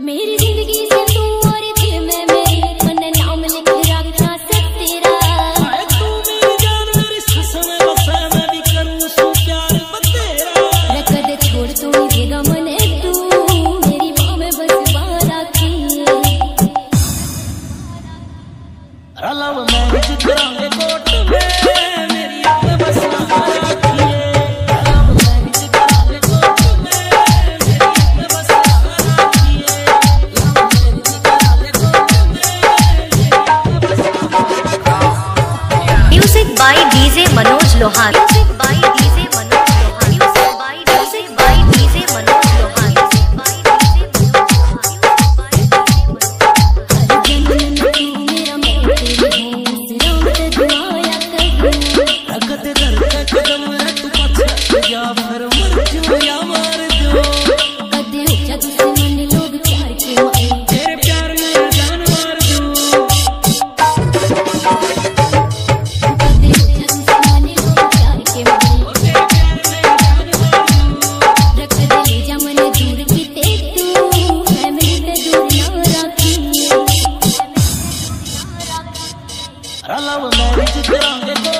मेरी ज़िंदगी से तू मनोज लोहार Mira,